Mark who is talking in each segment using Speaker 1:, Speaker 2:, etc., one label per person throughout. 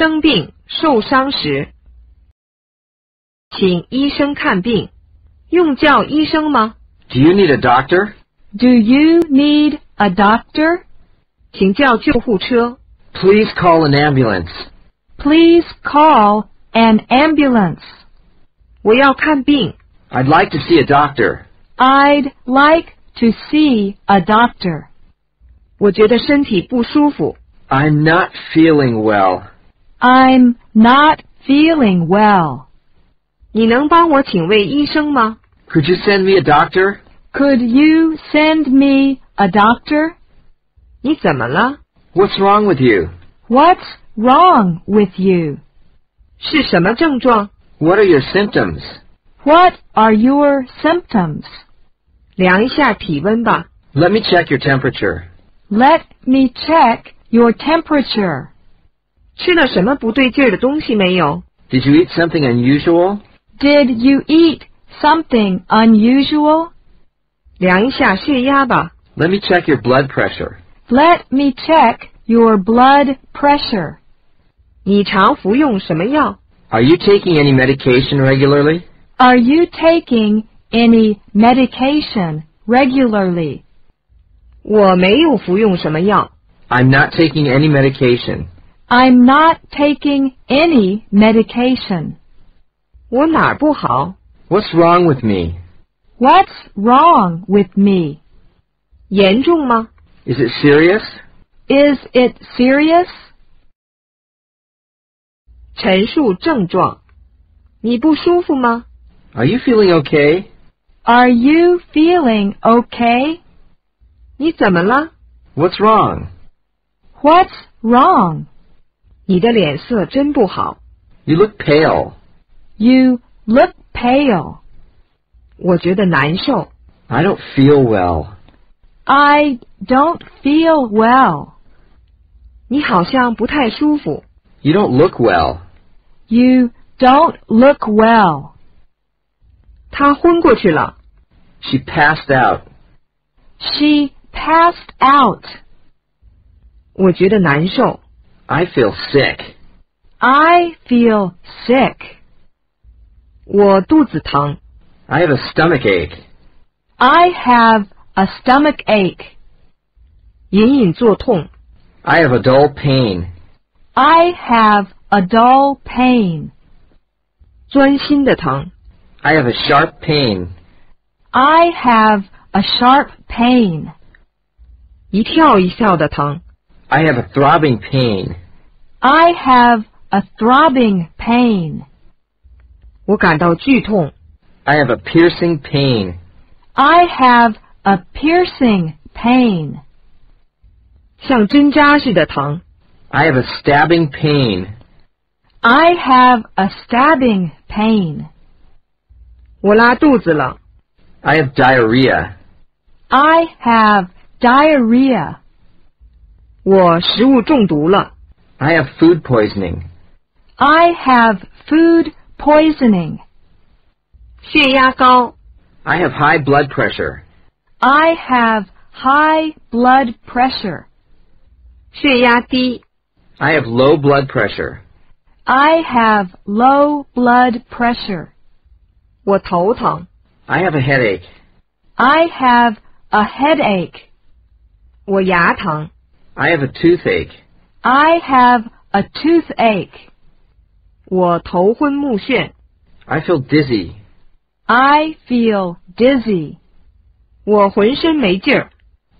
Speaker 1: 生病、受伤时，请医生看病。用叫医生吗？
Speaker 2: Do you need a doctor?
Speaker 3: Do you need a doctor?
Speaker 1: 请叫救护车。
Speaker 2: Please call an ambulance.
Speaker 3: Please call an ambulance.
Speaker 1: 我要看病。
Speaker 2: I'd like to see a doctor.
Speaker 3: I'd like to see a doctor.
Speaker 1: 我觉得身体不舒服。
Speaker 2: I'm not feeling well.
Speaker 3: I'm not feeling well.
Speaker 1: 你能帮我请位医生吗？
Speaker 2: Could you send me a doctor?
Speaker 3: Could you send me a doctor?
Speaker 1: 你怎么了？
Speaker 2: What's wrong with you?
Speaker 3: What's wrong with you?
Speaker 1: 是什么症状？
Speaker 2: What are your symptoms?
Speaker 3: What are your symptoms?
Speaker 1: 量一下体温吧。
Speaker 2: Let me check your temperature.
Speaker 3: Let me check your temperature.
Speaker 1: 吃了什么不对劲儿的东西没有？
Speaker 2: Did you eat something unusual?
Speaker 3: Did you eat something unusual?
Speaker 1: 量一下血压吧。
Speaker 2: Let me check your blood pressure.
Speaker 3: Let me check your blood pressure.
Speaker 1: 你常服用什么药？
Speaker 2: Are you taking any medication regularly?
Speaker 3: Are you taking any medication regularly?
Speaker 1: 我没有服用什么药。
Speaker 2: I'm not taking any medication.
Speaker 3: I'm not taking any medication.
Speaker 1: 我哪儿不好？
Speaker 2: What's wrong with me?
Speaker 3: What's wrong with me?
Speaker 1: 严重吗？
Speaker 2: Is it serious?
Speaker 3: Is it serious?
Speaker 1: 陈述症状。你不舒服吗？
Speaker 2: Are you feeling okay?
Speaker 3: Are you feeling okay?
Speaker 1: 你怎么了？
Speaker 2: What's wrong?
Speaker 3: What's wrong?
Speaker 1: 你的脸色真不好。
Speaker 2: You look pale.
Speaker 3: You look pale.
Speaker 1: 我觉得难受。
Speaker 2: I don't feel well.
Speaker 3: I don't feel well.
Speaker 1: 你好像不太舒服。
Speaker 2: You don't look well.
Speaker 3: You don't look well.
Speaker 1: 他昏过去了。
Speaker 2: She passed out.
Speaker 3: She passed out.
Speaker 1: 我觉得难受。
Speaker 2: I feel sick.
Speaker 3: I feel sick.
Speaker 1: 我肚子疼。
Speaker 2: I have a stomach ache.
Speaker 3: I have a stomach ache.
Speaker 1: 隐隐作痛。
Speaker 2: I have a dull pain.
Speaker 3: I have a dull pain.
Speaker 1: 钻心的疼。
Speaker 2: I have a sharp pain.
Speaker 3: I have a sharp pain.
Speaker 1: 一跳一跳的疼。
Speaker 2: I have a throbbing pain.
Speaker 3: I have a throbbing pain.
Speaker 1: 我感到剧痛。
Speaker 2: I have a piercing pain.
Speaker 3: I have a piercing pain.
Speaker 1: 像针扎似的疼。
Speaker 2: I have a stabbing pain.
Speaker 3: I have a stabbing pain.
Speaker 1: 我拉肚子了。
Speaker 2: I have diarrhea.
Speaker 3: I have diarrhea.
Speaker 1: 我食物中毒了。
Speaker 2: I have food poisoning.
Speaker 3: I have food poisoning.
Speaker 1: 血压高。
Speaker 2: I have high blood pressure.
Speaker 3: I have high blood pressure.
Speaker 1: 血压低。
Speaker 2: I have low blood pressure.
Speaker 3: I have low blood pressure.
Speaker 1: 我头疼。
Speaker 2: I have a headache.
Speaker 3: I have a headache.
Speaker 1: 我牙疼。
Speaker 2: I have a toothache.
Speaker 3: I have a toothache.
Speaker 1: 我头昏目眩。
Speaker 2: I feel dizzy.
Speaker 3: I feel dizzy.
Speaker 1: 我浑身没劲儿。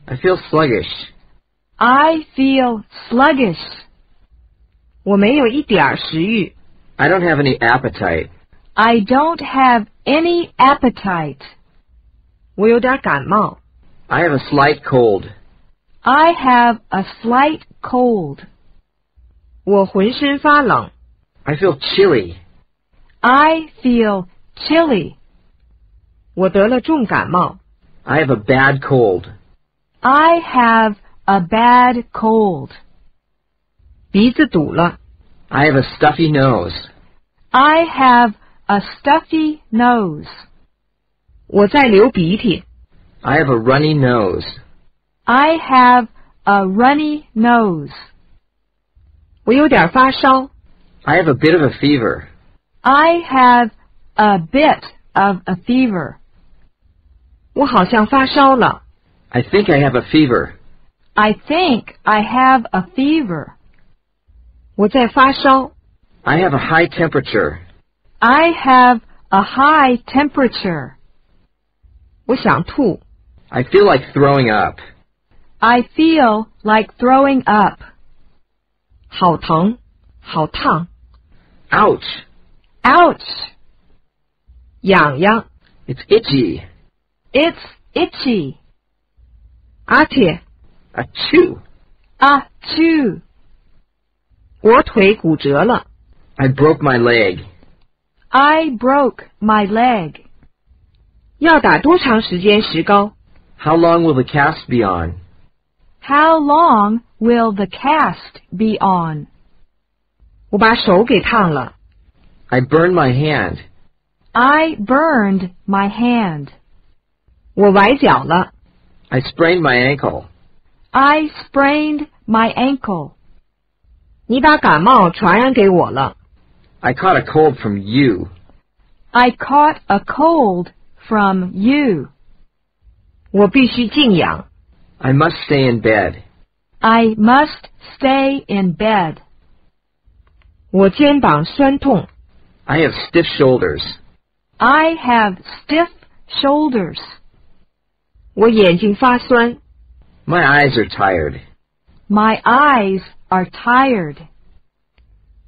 Speaker 2: I feel sluggish.
Speaker 3: I feel sluggish.
Speaker 1: 我没有一点儿食欲。
Speaker 2: I don't have any appetite.
Speaker 3: I don't have any appetite.
Speaker 1: 我有点感冒。
Speaker 2: I have a slight cold.
Speaker 3: I have a slight cold.
Speaker 1: 我浑身发冷。
Speaker 2: I feel chilly.
Speaker 3: I feel chilly.
Speaker 1: 我得了重感冒。
Speaker 2: I have a bad cold.
Speaker 3: I have a bad cold.
Speaker 1: 鼻子堵了。
Speaker 2: I have a stuffy nose.
Speaker 3: I have a stuffy nose.
Speaker 1: 我在流鼻涕。
Speaker 2: I have a runny nose.
Speaker 3: I have a runny nose.
Speaker 1: 我有点发烧。
Speaker 2: I have a bit of a fever.
Speaker 3: I have a bit of a fever.
Speaker 1: 我好像发烧了。
Speaker 2: I think I have a fever.
Speaker 3: I think I have a fever.
Speaker 1: 我在发烧。
Speaker 2: I have a high temperature.
Speaker 3: I have a high temperature.
Speaker 1: 我想吐。
Speaker 2: I feel like throwing up.
Speaker 3: I feel like throwing up.
Speaker 1: 好疼，好烫，
Speaker 2: Ouch!
Speaker 3: Ouch!
Speaker 1: 痒痒。
Speaker 2: It's itchy.
Speaker 3: It's itchy.
Speaker 1: 阿铁，
Speaker 2: Achoo!
Speaker 3: Achoo!
Speaker 1: 我腿骨折了。
Speaker 2: I broke my leg.
Speaker 3: I broke my leg.
Speaker 1: 要打多长时间石膏？
Speaker 2: How long will the cast be on?
Speaker 3: How long will the cast be on?
Speaker 1: 我把手给烫了。
Speaker 2: I burned my hand.
Speaker 3: I burned my hand.
Speaker 1: 我崴脚了。
Speaker 2: I sprained my ankle.
Speaker 3: I sprained my ankle.
Speaker 1: 你把感冒传染给我了。
Speaker 2: I caught a cold from you.
Speaker 3: I caught a cold from you.
Speaker 1: 我必须静养。
Speaker 2: I must stay in bed.
Speaker 3: I must stay in bed.
Speaker 1: 我肩膀酸痛。
Speaker 2: I have stiff shoulders.
Speaker 3: I have stiff shoulders.
Speaker 1: 我眼睛发酸。
Speaker 2: My eyes are tired.
Speaker 3: My eyes are tired.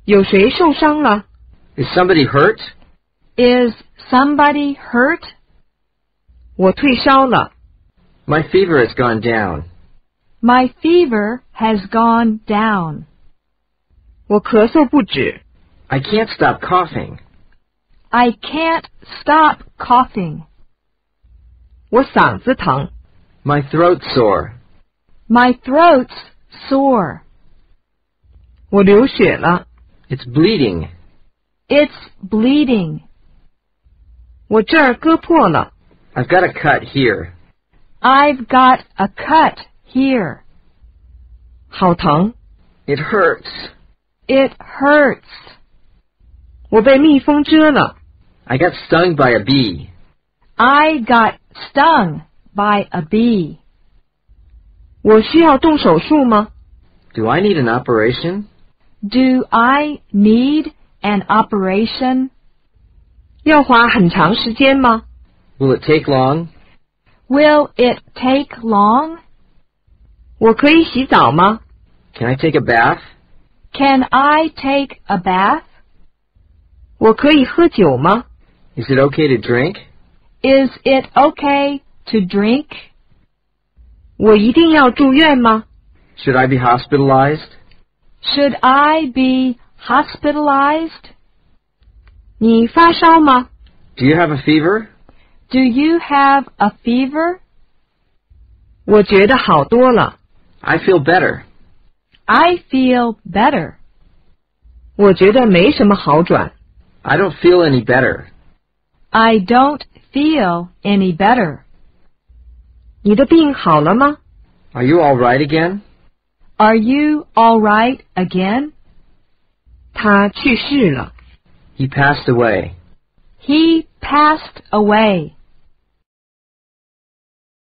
Speaker 1: 有谁受伤了？
Speaker 2: Is somebody hurt?
Speaker 3: Is somebody hurt?
Speaker 1: 我退烧了。
Speaker 2: My fever has gone down.
Speaker 3: My fever has gone down.
Speaker 1: 我咳嗽不止。
Speaker 2: I can't stop coughing.
Speaker 3: I can't stop coughing.
Speaker 1: 我嗓子疼。
Speaker 2: My throat's sore.
Speaker 3: My throat's sore.
Speaker 1: 我流血了。
Speaker 2: It's bleeding.
Speaker 3: It's bleeding.
Speaker 1: 我这儿割破了。
Speaker 2: I've got a cut here.
Speaker 3: I've got a cut here.
Speaker 1: 好疼。
Speaker 2: It hurts.
Speaker 3: It hurts.
Speaker 1: 我被蜜蜂蛰了。
Speaker 2: I got stung by a bee.
Speaker 3: I got stung by a bee.
Speaker 1: 我需要动手术吗？
Speaker 2: Do I need an operation?
Speaker 3: Do I need an operation?
Speaker 1: 要花很长时间吗？
Speaker 2: Will it take long?
Speaker 3: Will it take long?
Speaker 1: 我可以洗澡吗？
Speaker 2: Can I take a bath?
Speaker 3: Can I take a bath?
Speaker 1: 我可以喝酒吗？
Speaker 2: Is it okay to drink?
Speaker 3: Is it okay to drink?
Speaker 1: 我一定要住院吗？
Speaker 2: Should I be hospitalized?
Speaker 3: Should I be hospitalized?
Speaker 1: 你发烧吗？
Speaker 2: Do you have a fever?
Speaker 3: Do you have a fever?
Speaker 1: 我觉得好多了。
Speaker 2: I feel better.
Speaker 3: I feel better.
Speaker 1: 我觉得没什么好转。
Speaker 2: I don't feel any better.
Speaker 3: I don't feel any better.
Speaker 1: 你的病好了吗？
Speaker 2: Are you all right again?
Speaker 3: Are you all right again?
Speaker 1: 他去世了。
Speaker 2: He passed away.
Speaker 3: He passed away.